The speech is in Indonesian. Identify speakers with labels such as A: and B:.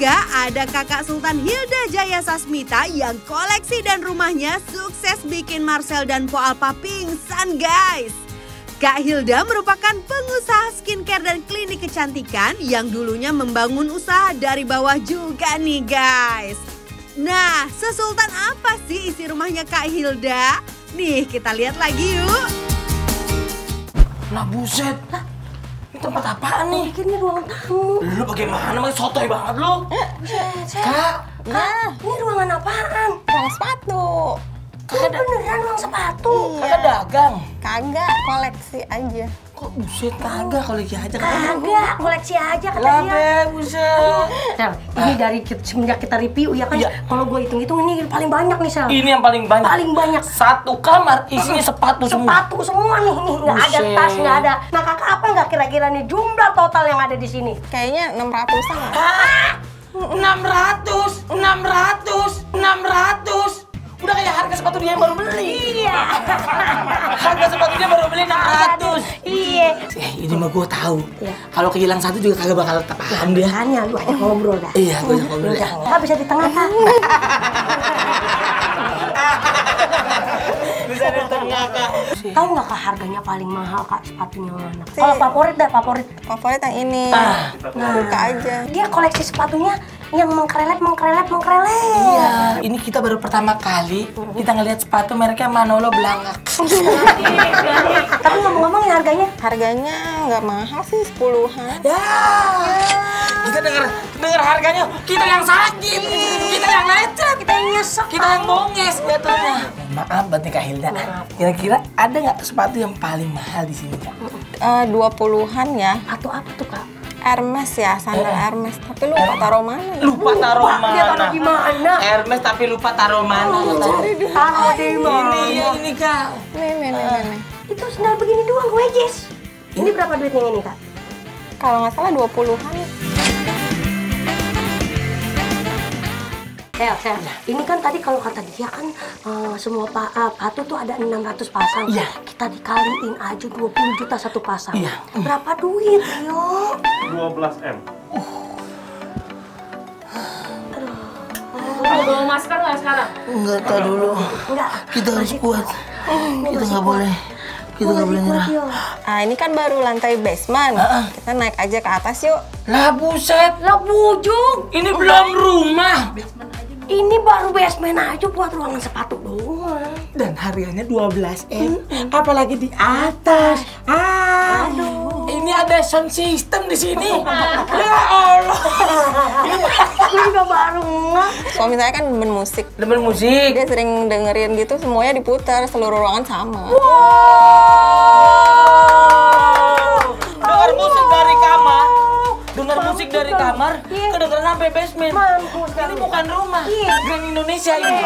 A: ketiga ada kakak Sultan Hilda Jaya Sasmita yang koleksi dan rumahnya sukses bikin Marcel dan Po Alpa pingsan guys. Kak Hilda merupakan pengusaha skincare dan klinik kecantikan yang dulunya membangun usaha dari bawah juga nih guys. Nah, sesultan apa sih isi rumahnya Kak Hilda? Nih, kita lihat lagi yuk.
B: Nah buset. Ini tempat apaan nih?
C: Pikirnya ruangan tamu.
B: Lu bagaimana? Masih sotoy banget lu. Kak,
C: Kak, ini ruangan apaan?
D: Ruang sepatu.
C: Ini beneran ruang sepatu.
B: kakak dagang.
D: Kagak, koleksi aja.
B: Kok buset kagak kalau lagi aja kan?
C: Kagak, koleksi aja kata
B: Lah buset.
C: Sel, ini dari semenjak kita review ya kan?
B: Iya.
C: Kalau gue hitung-hitung ini paling banyak nih Sel.
B: Ini yang paling banyak.
C: Paling banyak.
B: Satu kamar isinya sepatu semua.
C: Sepatu semua nih, nih nggak ada tas, nggak ada. Nah kakak apa nggak kira-kira nih jumlah total yang ada di sini?
D: Kayaknya 600-an lah.
B: Hah? 600, 600, 600. Udah kayak harga sepatu dia yang baru beli.
C: Iya.
B: Harga sepatu dia baru beli 600.
C: Iya.
B: Eh, ini mah gue tahu.
C: Iya.
B: Kalau kehilang satu juga kagak bakal paham dia.
C: Makanya lu ajak ngobrol dah.
B: Iya, gue ngobrol.
C: Kak bisa di tengah kak? Tahu nggak kak harganya paling mahal kak sepatunya mana? Kalau favorit dah favorit.
D: Favorit yang ini.
B: Ah.
D: Buka aja.
C: Dia koleksi sepatunya yang mengkrelet, mengkrelet, mengkrelet.
B: Iya, ini kita baru pertama kali kita ngelihat sepatu mereknya Manolo Blangak.
C: Tapi ngomong-ngomong harganya
D: Harganya nggak mahal sih, 10-an.
B: Ya. Kita dengar dengar harganya, kita yang sakit, kita yang lecet,
C: kita yang nyesek.
B: kita yang bonges jatuhnya. Maaf nih Kak Hilda. Kira-kira ada nggak sepatu yang paling mahal di sini Kak?
D: Eh, 20-an ya.
C: Atau apa tuh kak?
D: Hermes ya, sandal Hermes. Tapi lupa taruh mana ya?
B: Lupa taruh
C: Dia
B: mana?
C: taruh di mana?
B: Hermes tapi lupa taruh mana?
C: Taruh di mana?
B: Ini ini Kak.
D: Nih, nih, nih, nih, nih.
C: Itu sendal begini doang gue Jess. Ini berapa duitnya ini kak?
D: Kalau nggak salah 20-an.
C: Sel, Sel, ini kan tadi kalau kata dia kan eh, semua pa, eh, patu tuh ada 600 pasang.
B: Iya.
C: Kita dikaliin aja 20 juta satu pasang.
B: Iya.
C: Berapa duit, yo?
E: 12 M.
F: bawa masker nggak sekarang?
B: Enggak tahu dulu.
C: Enggak.
B: Kita harus kuat. Kita nggak boleh. Kita nggak boleh nyerah.
C: Yo.
D: Ah, ini kan baru lantai basement. Kita naik aja ke atas yuk.
B: Lah buset,
C: Lah bujung.
B: ini belum rumah.
C: Ini baru basement aja buat ruangan sepatu doang.
B: Dan harganya 12 M. Apalagi di atas. Ah. Ini ada sound system di sini. ya Allah.
C: Gue juga baru.
D: Suami saya kan demen musik.
B: Demen musik.
D: Dia sering dengerin gitu, semuanya diputar, seluruh ruangan sama.
B: Dengar Dengar musik dari kamar. Kedengeran sampai basement.
C: Mampus
B: Ini bukan rumah. Grand Indonesia ini.